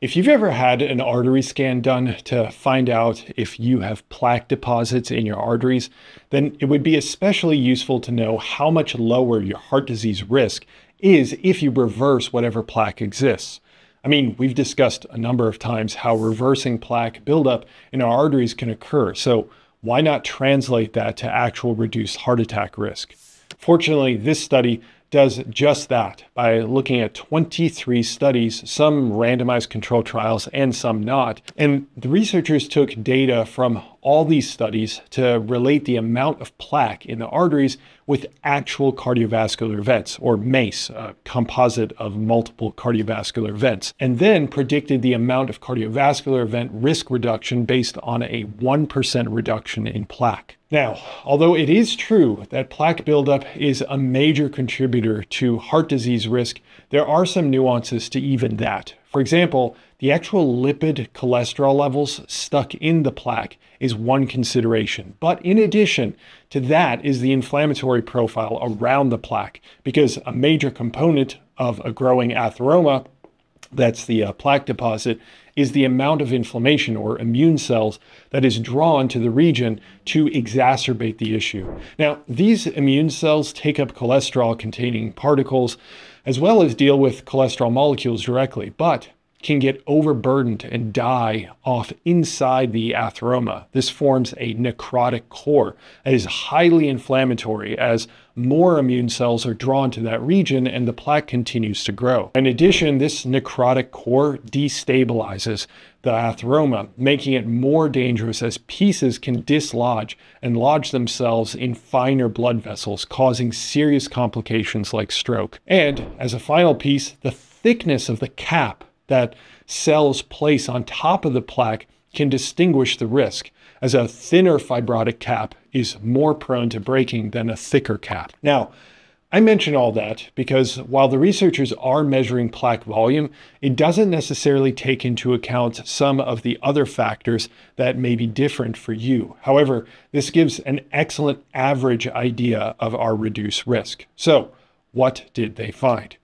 If you've ever had an artery scan done to find out if you have plaque deposits in your arteries, then it would be especially useful to know how much lower your heart disease risk is if you reverse whatever plaque exists. I mean, we've discussed a number of times how reversing plaque buildup in our arteries can occur, so why not translate that to actual reduced heart attack risk? Fortunately, this study does just that by looking at 23 studies, some randomized control trials and some not. And the researchers took data from all these studies to relate the amount of plaque in the arteries with actual cardiovascular events, or MACE, a composite of multiple cardiovascular events, and then predicted the amount of cardiovascular event risk reduction based on a 1% reduction in plaque. Now, although it is true that plaque buildup is a major contributor to heart disease risk, there are some nuances to even that. For example, the actual lipid cholesterol levels stuck in the plaque is one consideration. But in addition to that is the inflammatory profile around the plaque, because a major component of a growing atheroma, that's the uh, plaque deposit, is the amount of inflammation or immune cells that is drawn to the region to exacerbate the issue. Now, these immune cells take up cholesterol containing particles as well as deal with cholesterol molecules directly, but can get overburdened and die off inside the atheroma. This forms a necrotic core that is highly inflammatory as more immune cells are drawn to that region and the plaque continues to grow. In addition, this necrotic core destabilizes the atheroma, making it more dangerous as pieces can dislodge and lodge themselves in finer blood vessels, causing serious complications like stroke. And as a final piece, the thickness of the cap that cells place on top of the plaque can distinguish the risk, as a thinner fibrotic cap is more prone to breaking than a thicker cap. Now, I mention all that because while the researchers are measuring plaque volume, it doesn't necessarily take into account some of the other factors that may be different for you. However, this gives an excellent average idea of our reduced risk. So, what did they find?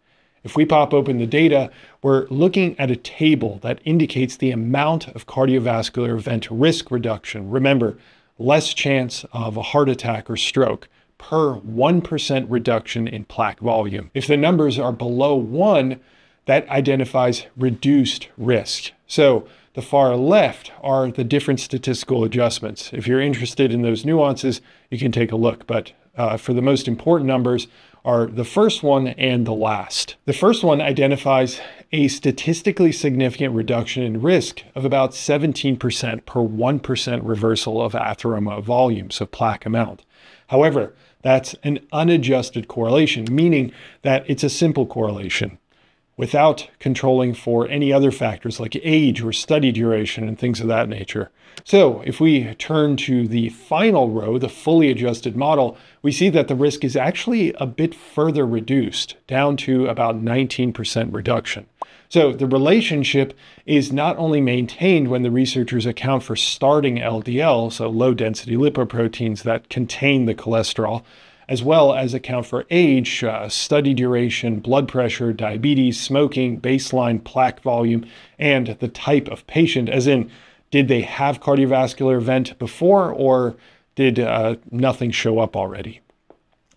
If we pop open the data, we're looking at a table that indicates the amount of cardiovascular event risk reduction. Remember, less chance of a heart attack or stroke per 1% reduction in plaque volume. If the numbers are below 1, that identifies reduced risk. So the far left are the different statistical adjustments. If you're interested in those nuances, you can take a look. But uh, for the most important numbers, are the first one and the last. The first one identifies a statistically significant reduction in risk of about 17% per 1% reversal of atheroma volumes of plaque amount. However, that's an unadjusted correlation, meaning that it's a simple correlation without controlling for any other factors like age or study duration and things of that nature. So if we turn to the final row, the fully adjusted model, we see that the risk is actually a bit further reduced, down to about 19% reduction. So the relationship is not only maintained when the researchers account for starting LDL, so low density lipoproteins that contain the cholesterol, as well as account for age, uh, study duration, blood pressure, diabetes, smoking, baseline plaque volume, and the type of patient, as in, did they have cardiovascular event before or did uh, nothing show up already?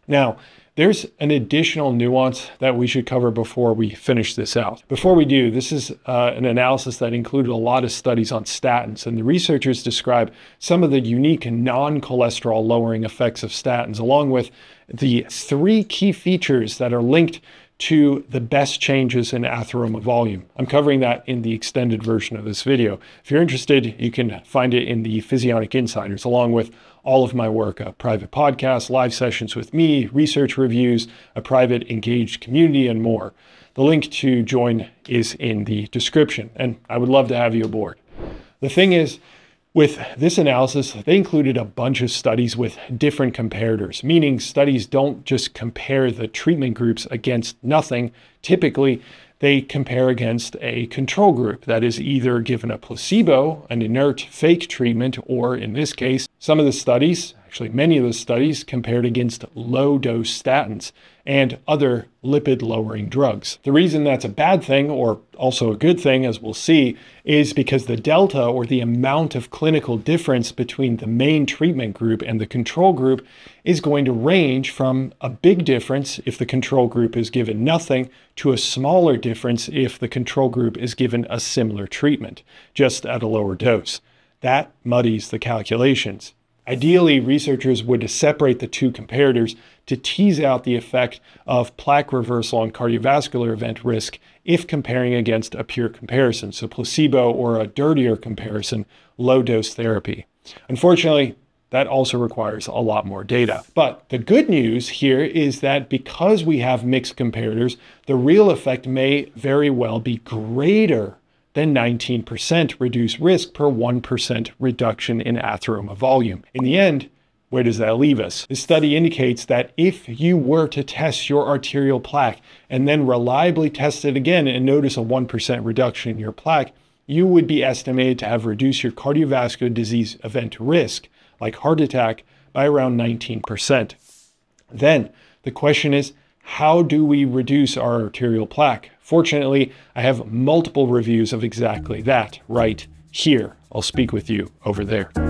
Now, there's an additional nuance that we should cover before we finish this out. Before we do, this is uh, an analysis that included a lot of studies on statins, and the researchers describe some of the unique non cholesterol lowering effects of statins, along with the three key features that are linked to the best changes in atheroma volume. I'm covering that in the extended version of this video. If you're interested, you can find it in the Physionic Insiders, along with all of my work, a private podcast, live sessions with me, research reviews, a private engaged community, and more. The link to join is in the description, and I would love to have you aboard. The thing is, with this analysis, they included a bunch of studies with different comparators, meaning studies don't just compare the treatment groups against nothing. Typically, they compare against a control group that is either given a placebo, an inert fake treatment, or in this case, some of the studies Actually, many of the studies compared against low dose statins and other lipid lowering drugs. The reason that's a bad thing, or also a good thing, as we'll see, is because the delta or the amount of clinical difference between the main treatment group and the control group is going to range from a big difference if the control group is given nothing to a smaller difference if the control group is given a similar treatment, just at a lower dose. That muddies the calculations. Ideally, researchers would separate the two comparators to tease out the effect of plaque reversal on cardiovascular event risk if comparing against a pure comparison, so placebo or a dirtier comparison, low dose therapy. Unfortunately, that also requires a lot more data. But the good news here is that because we have mixed comparators, the real effect may very well be greater than 19% reduced risk per 1% reduction in atheroma volume. In the end, where does that leave us? This study indicates that if you were to test your arterial plaque and then reliably test it again and notice a 1% reduction in your plaque, you would be estimated to have reduced your cardiovascular disease event risk, like heart attack, by around 19%. Then the question is, how do we reduce our arterial plaque? Fortunately, I have multiple reviews of exactly that right here. I'll speak with you over there.